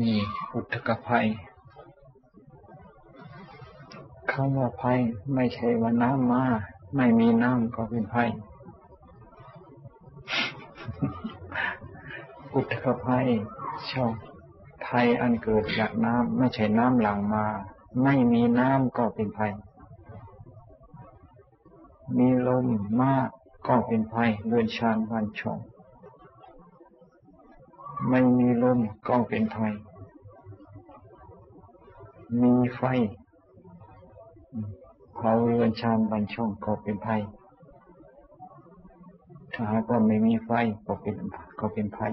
นี่อุทกภัยคำว่าภัยไม่ใช่ว่าน้ำมา ไม่มีน้ำก็เป็นภัย อุทกภัยชอบภัยอันเกิดจากน้ำไม่ใช่น้ำหลังมา ไม่มีน้ำก็เป็นภัย มีลมมากก็เป็นภัยเรือนชานวันชง ไม่มีลมก็เป็นภัยมีไฟเผาเรือนชานบันช่องก็เป็นภัยถ้าหากว่าไม่มีไฟก็เป็นก็เป็นภัย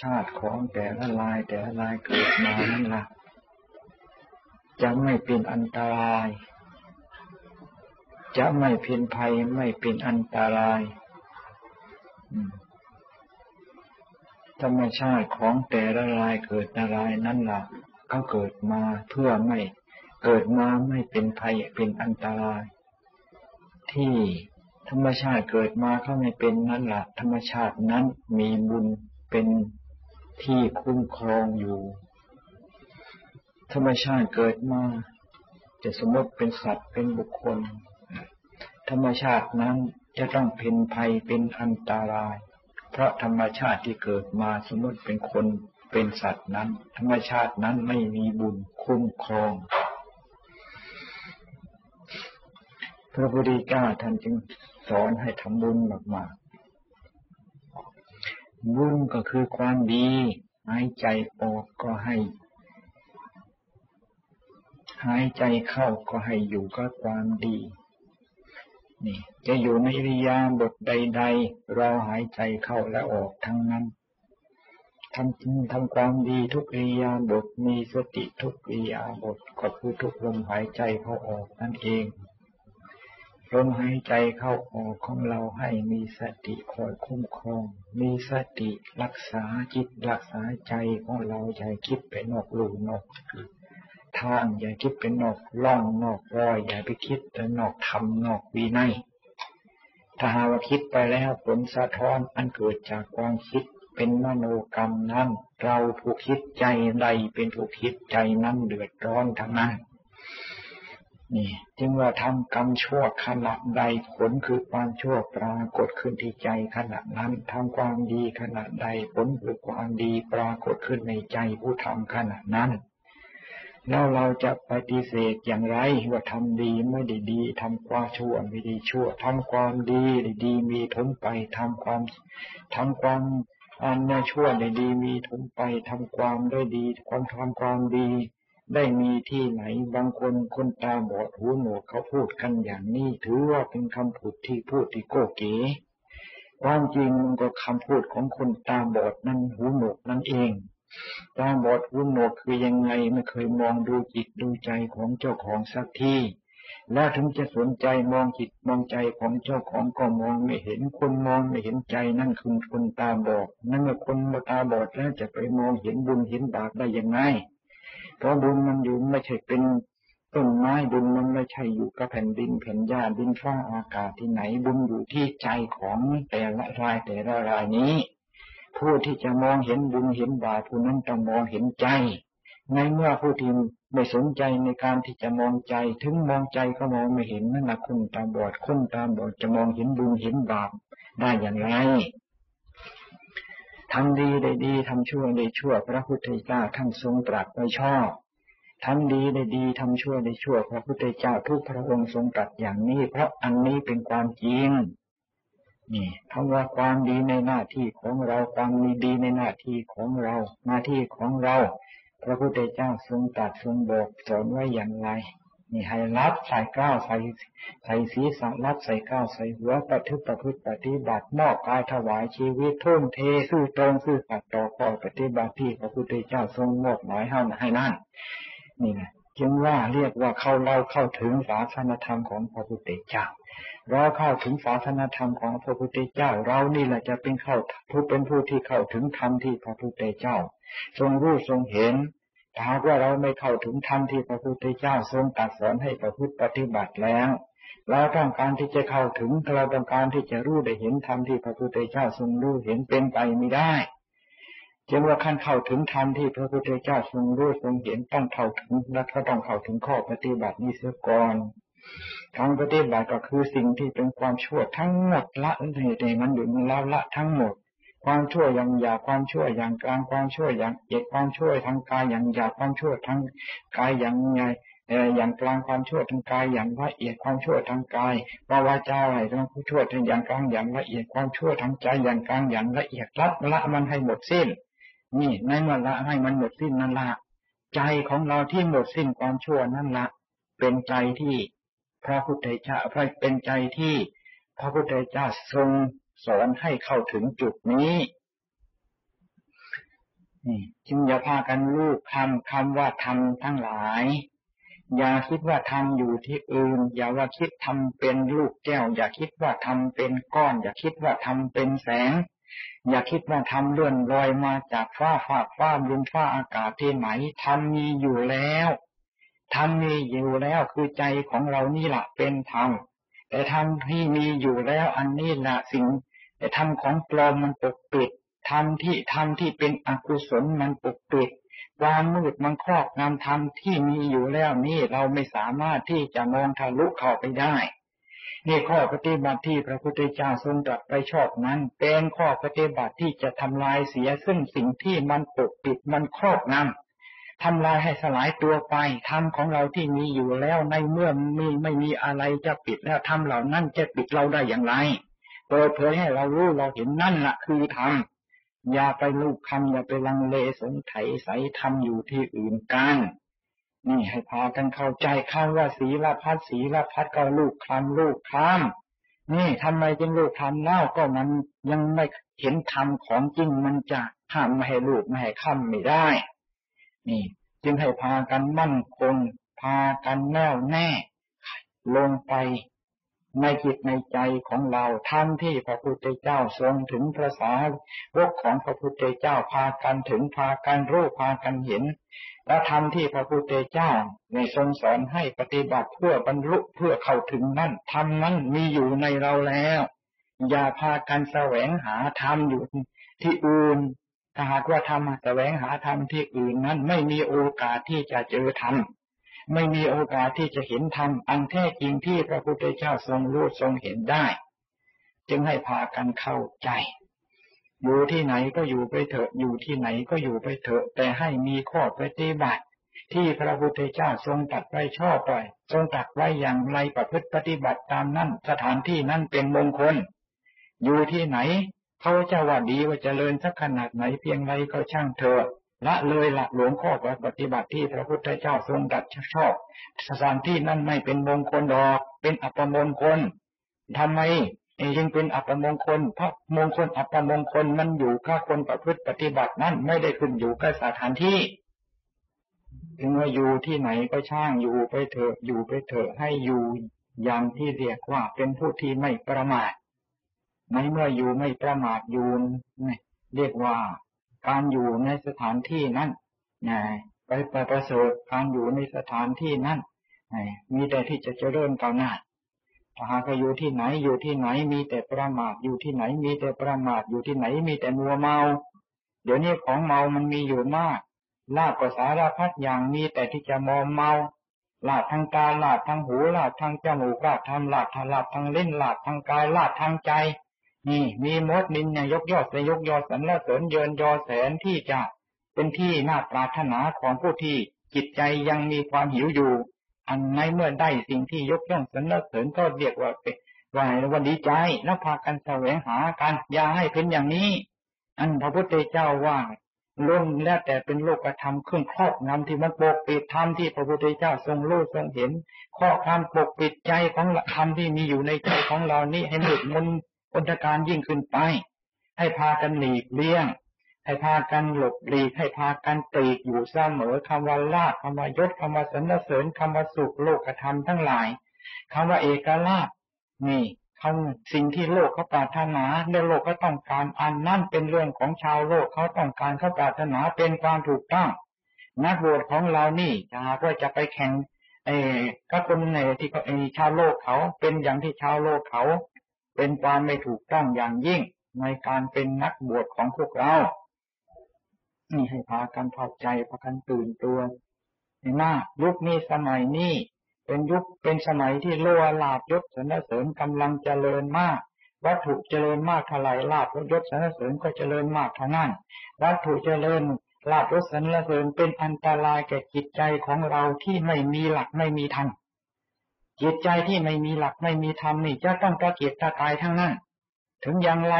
ชาติของแต่ละลายแต่ละลายเกิดมานั่นละจะไม่เป็นอันตราย จะไม่เพียนภัยไม่เป็นอันตราย ธรรมชาติของแต่ละลายเกิดละลายนั่นละก็เกิดมาเพื่อไม่เกิดมาไม่เป็นภัยเป็นอันตราย ที่ธรรมชาติเกิดมาเขาไม่เป็นนั่นละธรรมชาตินั้นมีบุญเป็นที่คุ้มครองอยู่ ธรรมชาติเกิดมาจะสมมติเป็นสัตว์เป็นบุคคล ธรรมชาตินั้นจะต้องเป็นภัยเป็นอันตราย ราะธรรมชาติที่เกิดมาสมมติเป็นคนเป็นสัตว์นั้น ธรรมชาตินั้นไม่มีบุญคุ้มครอง พระพุทธเจ้าท่านจึงสอนให้ทำบุญมากๆ บุญก็คือความดีหายใจออกก็ให้ หายใจเข้าก็ให้อยู่กับความดี นี่ จะอยู่ในริยาบทใดๆ เราหายใจเข้าและออกทั้งนั้นทำทำความดีทุกริยาบทมีสติทุกริยาบทก็คือทุกลมหายใจเข้าออกนั่นเองลมหายใจเข้าออกของเราให้มีสติคอยคุ้มครอง มีสติรักษาจิตรักษาใจของเราอย่าคิดไปนอกลู่นอกทาง ทาง อย่าคิดเป็นนอกล่องนอกรอย อย่าไปคิดแต่นอกธรรมนอกวีนัยถ้าหาว่าคิดไปแล้วผลสะท้อนอันเกิดจากความคิดเป็นมโนกรรมนั้นเราผู้คิดใจใดเป็นผู้คิดใจนั้นเดือดร้อนทั้งนั้นนี่จึงว่าทำกรรมชั่วขณะใดผลคือความชั่วปรากฏขึ้นที่ใจขณะนั้นทำความดีขณะใดผลคือความดีปรากฏขึ้นในใจผู้ทำขณะนั้น แล้วเราจะปฏิเสธอย่างไรว่าทำดีไม่ได้ดีทำความชั่วไม่ดีชั่วทำความดีได้ดีมีทนไปทำความทำความอันไม่ชั่วได้ดีมีทนไปทำความได้ดี ความทำความดี ได้มีที่ไหนบางคนคนตาบอดหูหนวกเขาพูดกันอย่างนี้ถือว่าเป็นคำพูดที่พูดที่โก้เก๋ความจริงมันก็คำพูดของคนตาบอดนั่นหูหนวกนั่นเอง ตาบอดหูหนวกคือยังไงไม่เคยมองดูจิตดูใจของเจ้าของสักทีแล้วถึงจะสนใจมองจิตมองใจของเจ้าของก็มองไม่เห็นคนมองไม่เห็นใจนั่นคือคนตาบอดนั่นเมื่อคนตาบอดแล้วจะไปมองเห็นบุญเห็นบาปได้ยังไงเพราะบุญมันอยู่ไม่ใช่เป็นต้นไม้บุญมันไม่ใช่อยู่กับแผ่นดินแผ่นหญ้าดินฟ้าอากาศที่ไหนบุญอยู่ที่ใจของแต่ละรายแต่ละรายนี้ ผู้ที่จะมองเห็นบุญเห็นบาปผู้นั้นต้องมองเห็นใจ ในเมื่อผู้ที่ไม่สนใจในการที่จะมองใจ ถึงมองใจก็มองไม่เห็นนั่นแหละคุณตาบอดคุณตาบอดจะมองเห็นบุญเห็นบาปได้อย่างไรทำดีได้ดีทำชั่วได้ชั่ว พระพุทธเจ้าท่านทรงตรัสไว้ชอบทำดีได้ดีทำชั่วได้ชั่ว พระพุทธเจ้าทุกพระองค์ทรงตรัสอย่างนี้ เพราะอันนี้เป็นความจริง นี่คำว่าความดีในหน้าที่ของเราความมีดีในหน้าที่ของเรา หน้าที่ของเรา พระพุทธเจ้าทรงตรัสทรงบอกสอนไว้อย่างไรนี่ให้รับใส่ก้าวใส่ใส่ศีรษะรับใส่ก้าวใส่หัวปฏิประพฤติปฏิบัติมอบกายถวายชีวิตทุ่มเทซื่อตรงซื่อสัตย์ต่อข้อปฏิบัติที่พระพุทธเจ้าทรงมอบหมายให้ให้นั่นนี่นะจึงว่าเรียกว่าเข้าเล่าเข้าถึงศาสนธรรมของพระพุทธเจ้า เราเข้าถึงศาสนาธรรมของพระพุทธเจ้า เรานี่แหละจะเป็นเข้าผู้เป็นผู้ที่เข้าถึงธรรมที่พระพุทธเจ้า ทรงรู้ทรงเห็นหากว่าเราไม่เข้าถึงธรรมที่พระพุทธเจ้าทรงตรัสสอนให้ประพฤติปฏิบัติแล้วเราต้องการที่จะเข้าถึงเราต้องการที่จะรู้ได้เห็นธรรมที่พระพุทธเจ้าทรงรู้เห็นเป็นไปไม่ได้จึงว่าขั้นเข้าถึงธรรมที่พระพุทธเจ้าทรงรู้ทรงเห็นต้องเข้าถึงและก็ต้องเข้าถึงข้อปฏิบัตินี้เสียก่อน ทางปฏิบัติก็คือสิ่งที่เป็นความชั่วทั้งหมดละในมันอยู่แล้วละทั้งหมด ความชั่วอย่างหยาบความชั่วอย่างกลางความชั่วอย่างเอกความชั่วทางกายอย่างหยาบความชั่วทางกายอย่างไงอย่างกลางความชั่วทางกายอย่างละเอียดความชั่วทางกายวาวาจาอะไรทั้งผู้ชั่วทางอย่างกลางอย่างละเอียดความชั่วทางใจอย่างกลางอย่างละเอียดละละมันให้หมดสิ้น นี่ในมื่อละให้มันหมดสิ้นนั่นละใจของเราที่หมดสิ้นความชั่วนั่นละเป็นใจที่ ระพุทธเจ้าพระเป็นใจที่พระพุทธเจ้าทรงสอนให้เข้าถึงจุดนี้นี่จึงอย่าพากันลูกคำคำว่าทำทั้งหลาย อย่าคิดว่าทำอยู่ที่อื่น อย่าว่าคิดทำเป็นลูกแก้ว อย่าคิดว่าทำเป็นก้อน อย่าคิดว่าทำเป็นแสง อย่าคิดว่าทำเลื่อนลอยมาจากฟ้าฝาฟ้าบนฟ้าอากาศที่ไหนทำมีอยู่แล้ว ธรรมมีอยู่แล้วคือใจของเรานี่แหละเป็นธรรมแต่ธรรมที่มีอยู่แล้วอันนี้แหละสิ่ง แต่ธรรมของปลอมมันปกปิดธรรมที่ธรรมที่เป็นอกุศลมันปกปิดความมืดมันครอบงำธรรมที่มีอยู่แล้วนี่เราไม่สามารถที่จะมองทะลุเข้าไปได้นี่ข้อปฏิบัติที่พระพุทธเจ้าทรงตรัสไปชอบนั้น เป็นข้อปฏิบัติที่จะทำลายเสียซึ่งสิ่งที่มันปกปิดมันครอบงำ ทำลายให้สลายตัวไปธรรมของเราที่มีอยู่แล้วในเมื่อมีไม่มีอะไรจะปิดแล้วธรรมเหล่านั้นจะปิดเราได้อย่างไรเปิดเผยให้เรารู้เราเห็นนั่นละคือธรรมอย่าไปลูกคำอย่าไปลังเลสงไถใสธรรมอยู่ที่อื่นกันนี่ให้พากันเข้าใจคำว่าศีลพัดศีลพัดก็ลูกคำลูกคำนี่ทำไมจึงลูกคำเล่าก็มันยังไม่เห็นธรรมของจริงมันจะห้ามไม่ให้ลูกไม่ให้คำไม่ได้ นี่ จึงให้พากันมั่นคง พากันแน่วแน่ ลงไปในจิตในใจของเราท่านที่พระพุทธเจ้าทรงถึงพระสาวกของพระพุทธเจ้าพากันถึงพากันรู้พากันเห็น และธรรมที่พระพุทธเจ้าในทรงสอนให้ปฏิบัติเพื่อบรรลุเพื่อเข้าถึงนั่นธรรมนั้นมีอยู่ในเราแล้ว อย่าพากันแสวงหาธรรมอยู่ที่อื่น ถ้าหากว่าทำแสวงหาธรรมที่อื่นนั้น ไม่มีโอกาสที่จะเจอธรรมไม่มีโอกาสที่จะเห็นธรรมอันแท้จริงที่พระพุทธเจ้าทรงรู้ทรงเห็นได้ จึงให้พากันเข้าใจ อยู่ที่ไหนก็อยู่ไปเถอะอยู่ที่ไหนก็อยู่ไปเถอะ แต่ให้มีข้อปฏิบัติ ที่พระพุทธเจ้าทรงตัดไว้ชอบไปทรงตัดไว้อย่างไรประพฤติปฏิบัติตามนั้นสถานที่นั้นเป็นมงคล อยู่ที่ไหน เขาจะว่าดีว่าจเจริญสักขนาดไหนเพียงไรก็ช่างเถอะละเลยละหลวงข้อปฏิบัติที่พระพุทธเจ้าทรงดัดชอบสถานที่นั้นไม่เป็นมงคลดอก เป็นอัปมงคลทำไมยังเป็นอัปมงคลเพราะมงคลอัปมงคลมันอยู่กับคนประพฤติปฏิบัตินั้นไม่ได้ขึ้นอยู่กับสถานที่ถึงว่าอยู่ที่ไหนก็ช่างอยู่ไปเถอะอยู่ไปเถอะให้อยู่อย่างที่เรียกว่าเป็นผู้ที่ไม่ประมาท ในเมื่ออยู่ไม่ประมาทอยู่เรียกว่าการอยู่ในสถานที่นั้นไปไปประเสริฐการอยู่ในสถานที่นั้นมีแต่ที่จะเจริญก้าวหน้าถ้าหากอยู่ที่ไหนอยู่ที่ไหนมีแต่ประมาทอยู่ที่ไหนมีแต่ประมาทอยู่ที่ไหนมีแต่มัวเมา เดี๋ยวนี้ของเมามันมีอยู่มากลาบก็สารพัดอย่างมีแต่ที่จะมอมเมาลาดทางตาลาดทางหูลาดทางจมูกลาดทางลาดทางลาดทางเล่นลาดทางกายลาดทางใจ นี่มีมดนินเนี่ยยกยอดจะยกยอดสรรเสริญเยินยอแสนที่จะเป็นที่น่าปรารถนาของผู้ที่จิตใจยังมีความหิวอยู่ อันในเมื่อได้สิ่งที่ยกย่องสรรเสริญก็เรียกว่าเป็นว่าวันดีใจแล้วพากันแสวงหากันอย่าให้เป็นอย่างนี้ อันพระพุทธเจ้าว่าล้นแล้วแต่เป็นโลกธรรมเครื่องครอบงำที่มันปกปิดธรรมที่พระพุทธเจ้าทรงรู้ทรงเห็น ข้อความปกปิดใจของธรรมที่มีอยู่ในใจของเรานี้ให้หมดมน อนตการยิ่งขึ้นไป ให้พากันหลีกเลี่ยง ให้พากันหลบหลีกให้พากันตีกอยู่เสมอคำว่าลาภคำว่ายศคำว่าสรรเสริญคำว่าสุขโลกธรรมทั้งหลายคำว่าเอกลาภนี่คำสิ่งที่โลกเขาปรารถนาในโลกก็ต้องการอันนั่นเป็นเรื่องของชาวโลกเขาต้องการเขาปรารถนาเป็นความถูกต้องนักบวชของเรานี่จะหากว่าจะไปแข่งเอก็คนในที่เขาชาวโลกเขาเป็นอย่างที่ชาวโลกเขา เป็นความไม่ถูกต้องอย่างยิ่งในการเป็นนักบวชของพวกเรา นี่ให้พากันเข้าใจพากันตื่นตัวไหนมายุคนี้สมัยนี้เป็นยุคเป็นสมัยที่โลลาบยศสรรเสริญกำลังเจริญมาก วัตถุเจริญมากเท่าไรลาบยศสรรเสริญก็เจริญมากเท่านั้นวัตถุเจริญลาบยศสรรเสริญเป็นอันตรายแก่จิตใจของเราที่ไม่มีหลักไม่มีธรรม จิตใจที่ไม่มีหลักไม่มีธรรมนี่จะต้องตะเกียกตะกายทั้งนั้น ถึงอย่างไร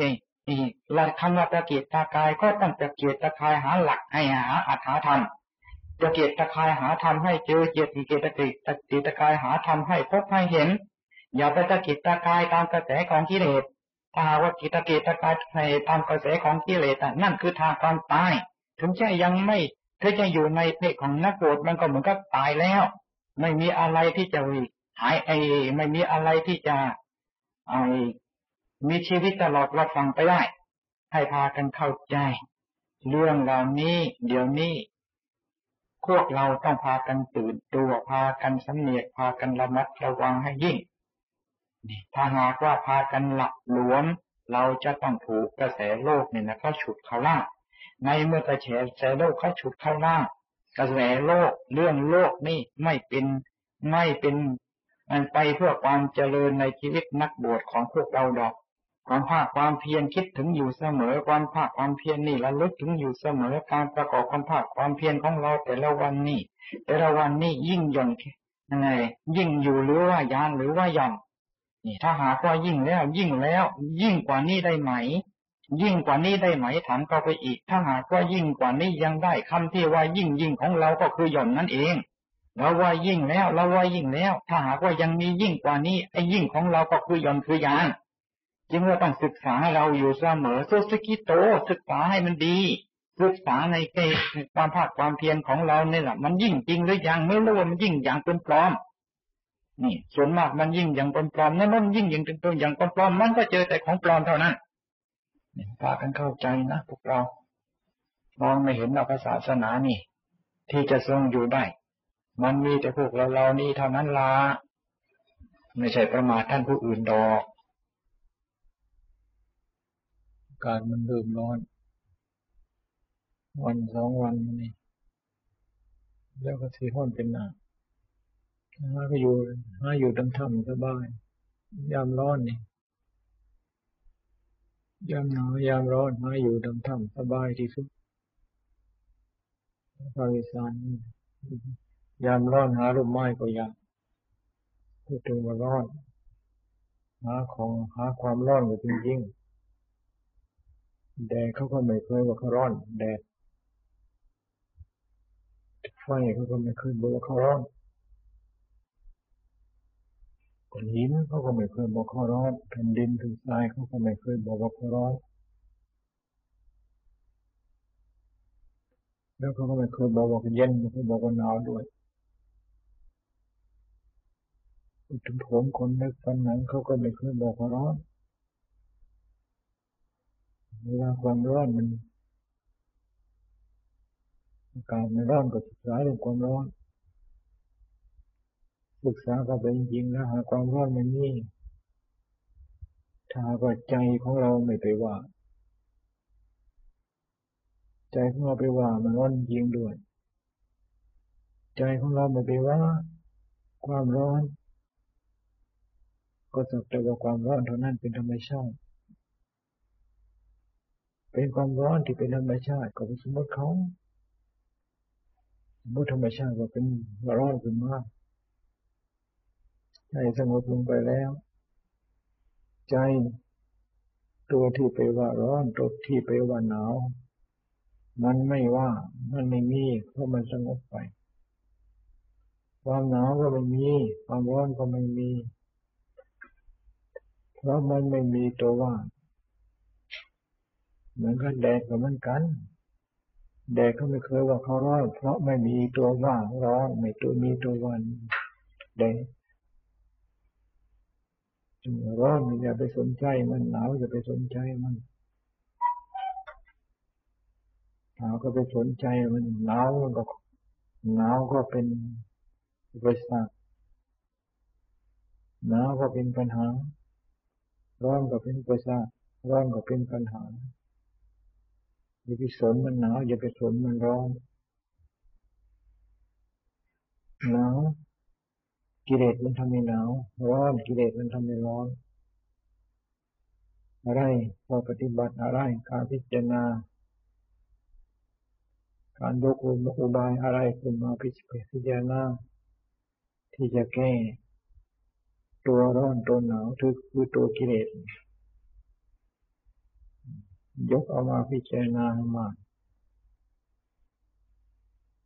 นี่นี่หลักคำว่าตะเกียกตะกายก็ต้องตะเกียกตะกายหาหลักให้หาอัตถาธรรมจะเกียตะกายหาธรรมให้เจอเกียรติเกียรติตะกีตะกายหาธรรมให้พบให้เห็น อย่าไปตะเกิตะกายตามกระแสของกิเลสถ้าว่ากิตะเกีตะกายให้ตามกระแสของกิเลสนั่นคือทางความตาย ถึงจะยังไม่ถ้าจะอยู่ในเพศของนักบวชมันก็เหมือนกับตายแล้ว ไม่มีอะไรที่จะหายไอไม่มีอะไรที่จะไอมีชีวิตตลอดรอดฟังไปได้ ให้พากันเข้าใจ เรื่องเหล่านี้ เดี๋ยวนี้พวกเราต้องพากันตื่นตัวพากันสำเนียกพากันระมัดระวังให้ยิ่งถ้าหากว่าพากันหลับหลวม เราจะต้องถูกกระแสโลกเนี่ยนะเขาฉุดเขาล่าในเมื่อกระแสโลกเขาฉุดเข้าล่า กระแสโลกเรื่องโลกนี่ไม่เป็นไม่เป็นมันไปเพื่อความเจริญในชีวิตนักบวชของพวกเราดอกความภาคความเพียรคิดถึงอยู่เสมอความภาคความเพียรนี่ระลึกถึงอยู่เสมอการประกอบความภาคความเพียรของเราแต่ละวันนี่แต่ละวันนี่ยิ่งย่อนยังไงยิ่งอยู่หรือว่ายานหรือว่าย่อนนี่ถ้าหากว่ายิ่งแล้วยิ่งแล้ว ยิ่งกว่านี้ได้ไหม ยิ่งกว่านี้ได้ไหมถามเข้าไปอีก ถ้าหากว่ายิ่งกว่านี้ยังได้คำที่ว่ายิ่งยิ่งของเราก็คือหย่อนนั่นเองเราว่ายิ่งแล้วเราว่ายิ่งแล้ว ถ้าหากว่ายังมียิ่งกว่านี้ไอ้ยิ่งของเราก็คือหย่อนคือยานจึงว่าต้องศึกษาเราอยู่เสมอสุสกิโตศึกษาให้มันดี ศึกษาในเกความภาคความเพียรของเราเนี่ยแหละมันยิ่งจริงหรือยังไม่รู้ว่ามันยิ่งอย่างเป็นปลอมนี่ส่วนมากมันยิ่งอย่างเป็นปลอมนั่นมันยิ่งอย่างเป็นตัวอย่างเป็นปลอมมันก็เจอแต่ของปลอมเท่านั้น พากันเข้าใจนะพวกเรา มองไม่เห็นเอาศาสนานี่ ที่จะทรงอยู่ได้ มันมีแต่พวกเราเรานี่เท่านั้นละไม่ใช่ประมาทท่านผู้อื่นดอกกาศมันเริ่มร้อน วันสองวันนี่ แล้วก็สีห้อนเป็นหนาหาก็อยู่หาอยู่ดำถ้ำสบาย ยามร้อนนี่ ยามหนาวยามร้อนหาอยู่ดำถ้ำสบายที่สุดภาคอีสานยามร้อนหาร่มไม้ก็ยากพูดถึงว่าร้อน หาของหาความร้อนก็จริงๆแดดเขาก็ไม่เคยว่าเขาร้อน แดดไฟเขาก็ไม่เคยบอกว่าเขาร้อน ก้อนหินเขาก็ไม่เคยบอกเขาร้อนแผ่นดินถึงทรายเขาก็ไม่เคยบอกว่าเขาร้อนแล้วเขาก็ไม่เคยบอกว่าเย็นไม่เคยบอกว่าหนาวด้วยถึงผมคนนึกฟันหนังเขาก็ไม่เคยบอกว่าร้อนเวลาความร้อนมันอากาศมันร้อนก็ศึกษาเรื่องความร้อน ศึกษาก็เป็นจริงแล้วหาความร้อนมันนี่ถ้าว่าใจของเราไม่ไปว่า ใจของเราไปว่ามันร้อนจริงด้วย ใจของเราไม่ไปว่า ความร้อน ก็สักแต่ว่าความร้อนเท่านั้นเป็นธรรมชาติเป็นความร้อนที่เป็นธรรมชาติก็เป็นสมมติเขาสมมติธรรมชาติก็เป็นร้อนขึ้นมาก ใจสงบลงไปแล้ว ใจ ตัวที่ไปว่าร้อนตัวที่ไปว่าหนาว มันไม่ว่า มันไม่มี เพราะมันสงบไป ความหนาวก็ไม่มี ความร้อนก็ไม่มี เพราะมันไม่มีตัวว่า เหมือนกันแดดก็เหมือนกันแดดเขาไม่เคยว่าเขาร้อนเพราะไม่มีตัวว่าร้อนไม่ตัวมีตัววันแดด ร้อนอย่าไปสนใจมันหนาวอย่าไปสนใจมันหนาวก็ไปสนใจมันหนาวมันก็หนาวก็เป็นอุปสรรคหนาวก็เป็นปัญหา ร้อนก็เป็นอุปสรรคร้อนก็เป็นปัญหาอย่าไปสนมันหนาวอย่าไปสนมันร้อนหนาว กิเลสมันทำให้หนาวร้อนกิเลสมันทำให้ร้อน อะไรพอปฏิบัติอะไรการพิจารณา การยกอุบายอะไรขึ้นมาพิจารณาที่จะแก้ ตัวร้อนตัวหนาวคือตัวกิเลสยกเอามาพิจารณามา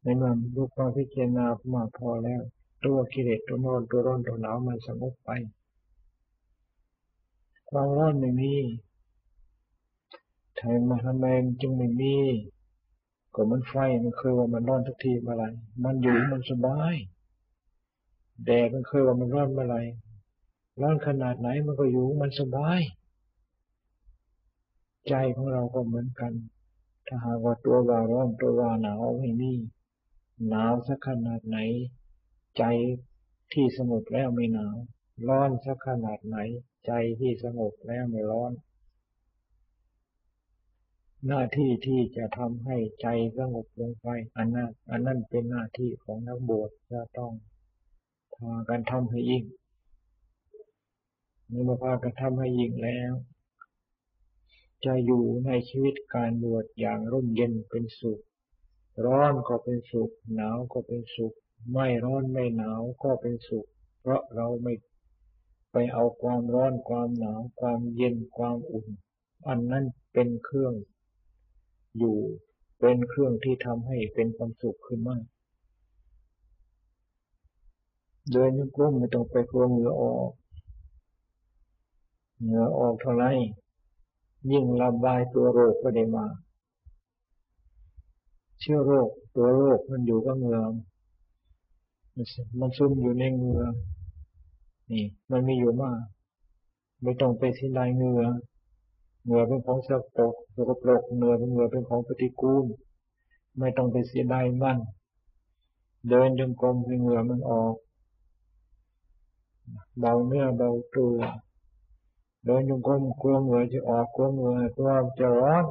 ในเมื่อยกมาพิจารณามาพอแล้ว ตัวกิเลสตัวร้อนตัวร้อนตัวหนาวมันสงบไป ความร้อนไม่มีทำมาทำไมจึงไม่มีก็มันไฟมันเคยว่ามันร้อนทุกทีเมื่อไรมันอยู่มันสบายแดดมันเคยว่ามันร้อนเมื่อไรร้อนขนาดไหนมันก็อยู่มันสบาย ใจของเราก็เหมือนกัน ถ้าหากว่าตัวว่าร้อนตัวว่าหนาวไม่มีหนาวสักขนาดไหน ใจที่สงบแล้วไม่หนาว ร้อนสักขนาดไหน ใจที่สงบแล้วไม่ร้อน หน้าที่ที่จะทำให้ใจสงบลงไป อันนั้นอันนั้นเป็นหน้าที่ของนักบวชจะต้องพากันทำให้ยิ่งเมื่อพากันทำให้ยิ่งแล้ว จะอยู่ในชีวิตการบวชอย่างร่มเย็นเป็นสุข ร้อนก็เป็นสุข หนาวก็เป็นสุข ไม่ร้อนไม่หนาวก็เป็นสุข เพราะเราไม่ไปเอาความร้อนความหนาวความเย็นความอุ่น อันนั้นเป็นเครื่อง อยู่เป็นเครื่องที่ทำให้เป็นความสุขขึ้นมาเดินยกล้มไม่ต้องไปกลัวเหงื่อออก เหงื่อออกเท่าไรยิ่งระบายตัวโรคก็ได้มา เชื้อโรคตัวโรคมันอยู่กับเงือ มันซุ่มอยู่ในเงือนี่ มันมีอยู่มาก ไม่ต้องไปสิลายเงือเงือเป็นของสกปรกสกปรกเงือเป็นเงือเป็นของปฏิกูล ไม่ต้องไปเสียดายมัน เดินจงกรมให้เงือมันออก เบาเนื้อเบาตัว เดินจงกรมกลัวเหงื่อจะออกกลัวเหงื่อกลัวจะร้อน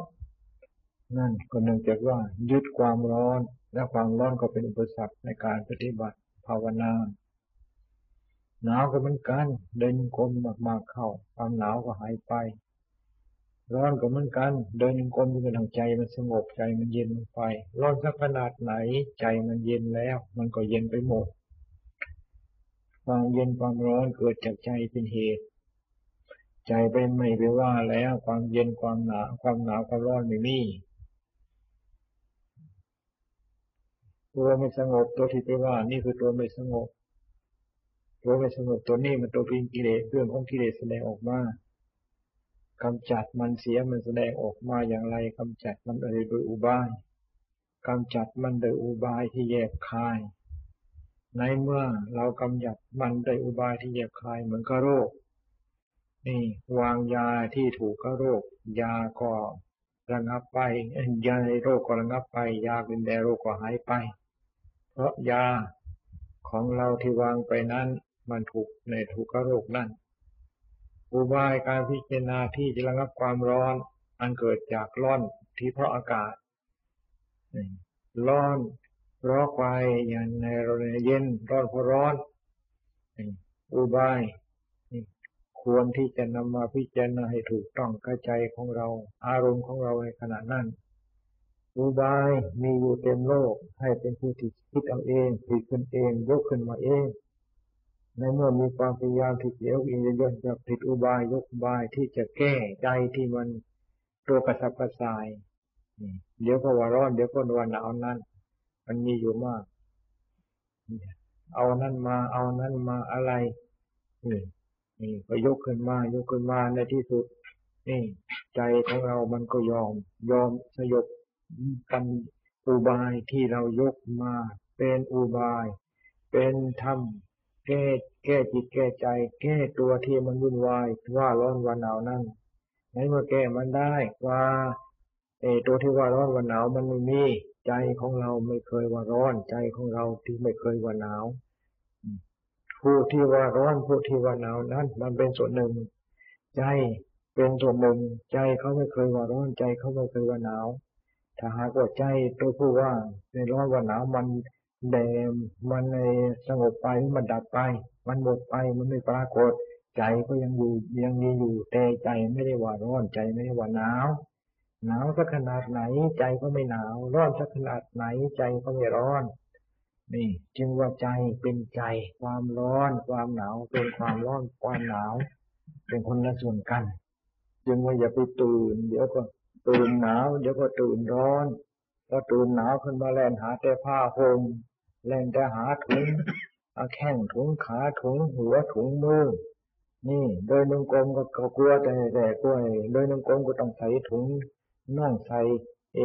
นั่นก็เนื่องจากว่ายึดความร้อน และความร้อนก็เป็นอุปสรรคในการปฏิบัติ ภาวนา หนาวก็เหมือนกัน เดินกรมมากๆเข้า ความหนาวก็หายไป ร้อนก็เหมือนกัน เดินกรมจนทางใจมันสงบใจมันเย็นไป ร้อนสักขนาดไหน ใจมันเย็นแล้ว มันก็เย็นไปหมดความเย็นความร้อนเกิดจากใจเป็นเหตุ ใจไปไม่ไปว่าแล้ว ความเย็นความหนาวความหนาวความร้อนไม่มี ตัวไม่สงบตัวที่ไปว่า นี่คือตัวไม่สงบ ตัวไม่สงบตัวนี้มันตัวพิงกิเลสเรื่องของกิเลสแสดงออกมากำจัดมันเสียมันแสดงออกมาอย่างไรกำจัดมันโดยอุบายกำจัดมันโดยอุบายที่แยกคาย ในเมื่อเรากำจัดมันโดยอุบายที่แยกคายเหมือนกับโรค นี่ วางยาที่ถูกกับโรค ยาก็ระงับไป ยาในโรคก็ระงับไป ยาเป็นแดโรคก็หายไป เพราะยาของเราที่วางไปนั้น มันถูกในถูกกับโรคนั่นอุบายการพิจารณาที่จะระงับความร้อน อันเกิดจากร้อนที่เพราะอากาศร้อนร้อนไปอย่างในรเย็นร้อนเพราะร้อนอุบายควรที่จะนำมาพิจารณาให้ถูกต้องกระใจของเรา อารมณ์ของเราในขณะนั้น อุบายมีอยู่เต็มโลก ให้เป็นผู้ที่คิดเอาเองผิดขึ้นเองยกขึ้นมาเอง ในเมื่อมีความพยายามที่จะยกเองยกจะผิดอุบายยกบายที่จะแก้ใจที่มันตัวกระสับกระส่ายเดี๋ยวก็ว่าร้อนเดี๋ยวก็ว่าหนาวนั้นมันมีอยู่มาก เอานั่นมา เอานั่นมาอะไรนี่นี่ก็ยกขึ้นมายกขึ้นมาในที่สุดนี่ใจของเรามันก็ยอม ยอมสยบ กันอุบายที่เรายกมาเป็นอุบาย เป็นธรรมแก้แก้จิตแก้ใจ แก้ตัวที่มันวุ่นวายว่าร้อนวันหนาวนั่นในเมื่อแก้มันได้ว่าเอตัวที่ว่าร้อนวันหนาวมันไม่มีใจของเราไม่เคยว่าร้อนใจของเราที่ไม่เคยว่าหนาวผู้ที่ว่าร้อนผู้ที่ว่าหนาวนั้น มันเป็นส่วนหนึ่ง ใจเป็นส่วนหนึ่ง ใจเขาไม่เคยว่าร้อนใจเขาไม่เคยว่าหนาว ถ้าหากว่าใจตัวผู้ว่าในร้อนว่าหนาวมันแดมมันในสงบไปมันดับไป มันหมดไปมันไม่ปรากฏ ใจก็ยังอยู่ยังมีอยู่แต่ใจไม่ได้ว่าร้อนใจไม่ได้ว่าหนาวหนาวสักขนาดไหนใจก็ไม่หนาว ร้อนสักขนาดไหนใจก็ไม่ร้อนนี่จึงว่าใจเป็นใจ ความร้อน ความหนาวเป็นความร้อนความหนาว เป็นคนละส่วนกัน จึงว่าอย่าไปตื่นเดี๋ยวก็ ตื่นหนาว เดี๋ยวก็ตื่นร้อนพอตื่นหนาวขึ้นมาแล่นหาแต่ผ้าห่มแล่นแต่หาถุงอาแข้งถุงขาถุงหัวถุงมือ นี่โดยนุ่งกลมก็กลัวแต่แต่กลัวโดยนุ่งกลมก็ต้องใส่ถุงน่องใส่เอ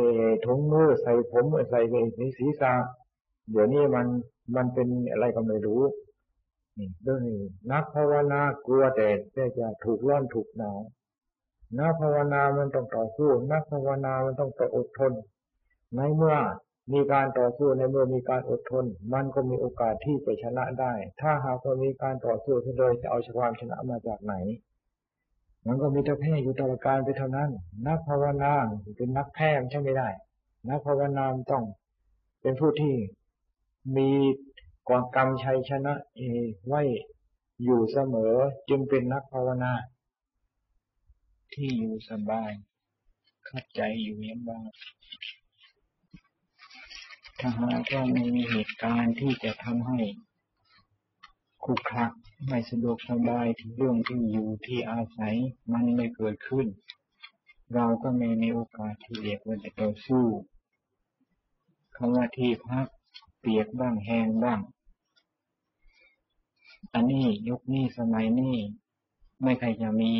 ถุงมือใส่ผมใส่ในศีรษะเดี๋ยวนี้มันมันเป็นอะไรก็ไม่รู้นี่ด้วยนักภาวนากลัวแต่จะถูกร้อนถูกหนาว นักภาวนามันต้องต่อสู้ นักภาวนามันต้องต่ออดทน ในเมื่อมีการต่อสู้ในเมื่อมีการอดทน มันก็มีโอกาสที่จะชนะได้ ถ้าหากว่ามีการต่อสู้โดยจะเอาความชนะมาจากไหน มันก็มีแต่แพ้อยู่ตลอดการไปเท่านั้น นักภาวนาเป็นนักแพ้ใช่ไม่ได้ นักภาวนาต้องเป็นผู้ที่มีกองกรรมชัยชนะไว้อยู่เสมอจึงเป็นนักภาวนา ที่อยู่สบาย เข้าใจอยู่เย็นบ้างถ้าหากว่ามีเหตุการณ์ที่จะทำให้คุกคักไม่สะดวกสบายที่เรื่องที่อยู่ที่อาศัยมันไม่เกิดขึ้น เราก็ไม่มีโอกาสที่เรียกว่าจะต่อสู้คำว่าที่พักเปียกบ้างแห้งบ้าง อันนี้ยุคนี้สมัยนี้ไม่ใครจะมี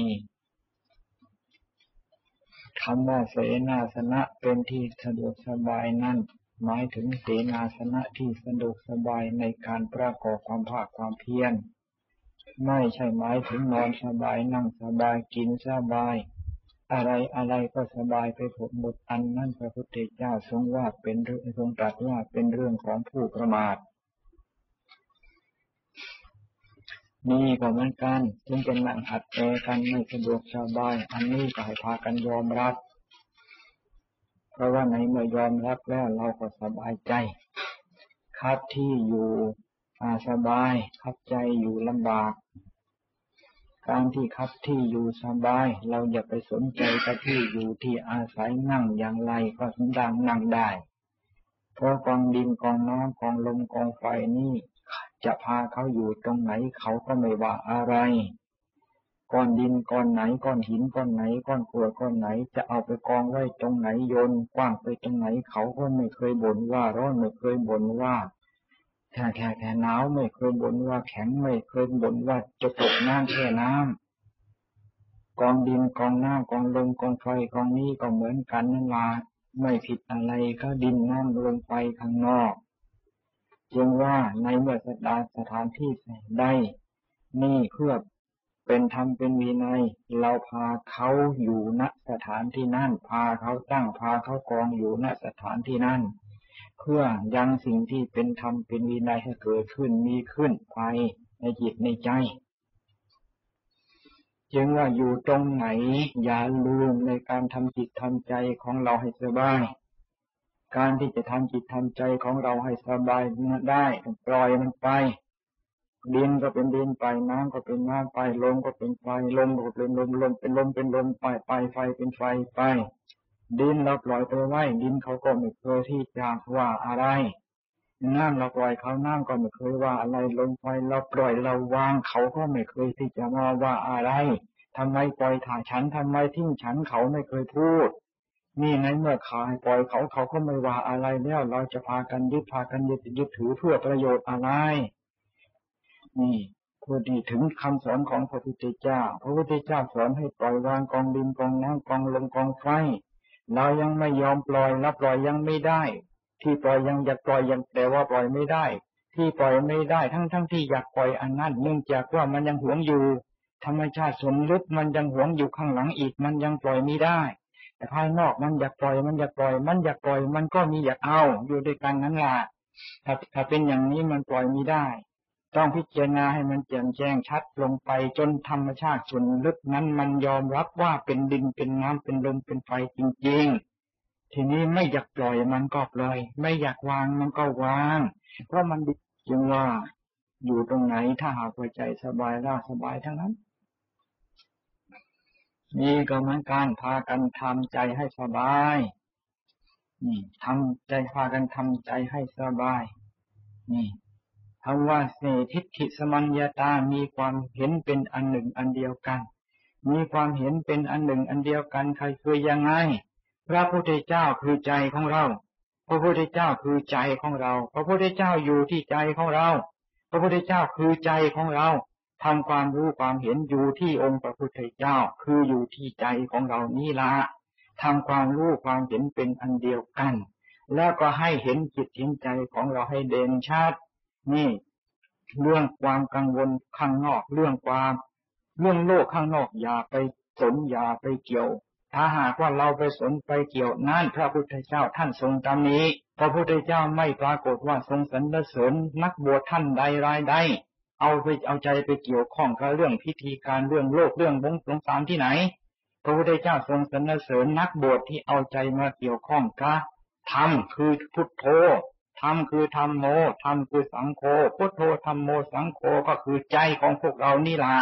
คำว่าเสนาสนะเป็นที่สะดวกสบายนั่น หมายถึงเสนาสนะที่สะดวกสบายในการประกอบความภาคความเพียรไม่ใช่หมายถึงนอนสบายนั่งสบายกินสบาย อะไรอะไรก็สบายไปหมดอันนั่นพระพุทธเจ้าทรงว่าเป็นทรงตรัสว่าเป็นเรื่องของผู้ประมาท นี่ก็เหมือนกันจึงเป็นนั่งหัดแอกันไม่สะดวกสบายอันนี้ก็ให้พากันยอมรับ เพราะว่าในเมื่อยอมรับแล้วเราก็สบายใจคับที่อยู่อาสบายคับใจอยู่ลำบาก การที่คับที่อยู่สบาย เราอย่าไปสนใจกับที่อยู่ที่อาศัยนั่งอย่างไรก็สดังนั่งได้ เพราะกองดินกองน้ำกองลมกองไฟนี่ จะพาเขาอยู่ตรงไหนเขาก็ไม่ว่าอะไรก้อนดินก้อนไหนก้อนหินก้อนไหนก้อนกรวก้อนไหน จะเอาไปกองไว้ตรงไหนโยนกว้างไปตรงไหนเขาก็ไม่เคยบ่นว่าร้อนไม่เคยบ่นว่าแค่แค่แค่หนาวไม่เคยบ่นว่าแข็งไม่เคยบ่นว่าจะตกน้ำแค่น้ำกองดินกองน้ำกองลมกองไฟกองนี้ก็เหมือนกันนั่นละไม่ผิดอะไรก็ดินน้ำลมไฟข้างนอก จึงว่าในเมื่อสถานสถานที่ใดนี่เพื่อเป็นธรรมเป็นวินัย เราพาเขาอยู่ณสถานที่นั่น พาเขาตั้งพาเขากองอยู่ณสถานที่นั่น เพื่อยังสิ่งที่เป็นธรรมเป็นวินัยให้เกิดขึ้นมีขึ้นไปในจิตในใจ จึงว่าอยู่ตรงไหน อย่าลืมในการทำจิตทำใจของเราให้สบาย การที่จะทำจิตทำใจของเราให้สบายได้ปล่อยมันไป ดินก็เป็นดินไปน้ำก็เป็นน้ำไปลมก็เป็นไฟลมก็เป็นลมลมเป็นลมเป็นลมไปไปไฟเป็นไฟไปดินเราปล่อยไปไว้ดินเขาก็ไม่เคยที่จะว่าอะไรน้ำเราปล่อยเขาน้ำก็ไม่เคยว่าอะไรลมไฟเราปล่อยเราวางเขาก็ไม่เคยที่จะมาว่าอะไรทำไมปล่อยถ่าฉันทำไมทิ้งฉันเขาไม่เคยพูด นี่ในเมื่อขายปล่อยเขาเขาก็ไม่ว่าอะไรแล้วเราจะพากันยึดพากันยึดยึดถือเพื่อประโยชน์อะไร นี่พอดีถึงคำสอนของพระพุทธเจ้า พระพุทธเจ้าสอนให้ปล่อยวางกองดินกองน้ำกองลมกองไฟ เรายังไม่ยอมปล่อยรับปล่อยยังไม่ได้ ที่ปล่อยยังอยากปล่อยยังแต่ว่าปล่อยไม่ได้ ที่ปล่อยไม่ได้ทั้งทั้งที่อยากปล่อยอันนั้นเนื่องจากว่ามันยังหวงอยู่ ธรรมชาติสมลึกมันยังหวงอยู่ข้างหลังอีกมันยังปล่อยไม่ได้ ภายนอกมันอยากปล่อยมันอยากปล่อย มันอยากปล่อย มันก็มีอยากเอาอยู่ด้วยกันนั้นล่ะถ้าถ้าเป็นอย่างนี้มันปล่อยม่ได้ ต้องพิจารณาให้มันแจ่มแจ้งชัดลงไปจนธรรมชาติส่วนลึกนั้นมันยอมรับว่าเป็นดินเป็นน้ำเป็นลมเป็นไฟจริง ๆ ทีนี้ไม่อยากปล่อยมันก็ปล่อย ไม่อยากวางมันก็วาง เพราะมันจึงว่าอยู่ตรงไหนถ้าหากใจสบายร่าสบายทั้งนั้น นี่ก็เหมือนการพากันทำใจให้สบายนี่ทำใจพากันทำใจให้สบาย นี่คำว่าเสทิฏฐิสมัญญาตา มีความเห็นเป็นอันหนึ่งอันเดียวกัน มีความเห็นเป็นอันหนึ่งอันเดียวกันใครคือยังไง พระพุทธเจ้าคือใจของเรา พระพุทธเจ้าคือใจของเรา พระพุทธเจ้าอยู่ที่ใจของเรา พระพุทธเจ้าคือใจของเรา ทำความรู้ความเห็นอยู่ที่องค์พระพุทธเจ้า คืออยู่ที่ใจของเรานี่ละทำความรู้ความเห็นเป็นอันเดียวกัน แล้วก็ให้เห็นจิตเห็นใจของเราให้เด่นชัดนี่ เรื่องความกังวลข้างนอก เรื่องความเรื่องโลกข้างนอกอย่าไปสนอย่าไปเกี่ยว ถ้าหากว่าเราไปสนไปเกี่ยวนั่นพระพุทธเจ้าท่านทรงตำนี้ พระพุทธเจ้าไม่ปรากฏว่าทรงสรรเสริญนักบวชท่านใดรายใด เอาไปเอาใจไปเกี่ยวข้องกับเรื่องพิธีการเรื่องโลกเรื่องบงสงสารที่ไหน พระพุทธเจ้าทรงสรรเสริญนักบวชที่เอาใจมาเกี่ยวข้องกับธรรมคือพุทโธธรรมคือธรรมโมธรรมคือสังโฆพุทโธธรรมโมสังโฆก็คือใจของพวกเรานี่ละ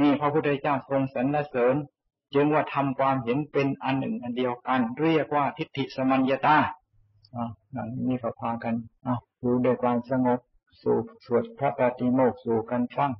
นี่พระพุทธเจ้าทรงสรรเสริญจึงว่าทำความเห็นเป็นอันหนึ่งอันเดียวกัน เรียกว่าทิฏฐิสมัญญาตาอ่านี่เขาพากันอ่าดูด้วยความสงบ สู่สวดพระปฏิโมกข์สู่กันฟัง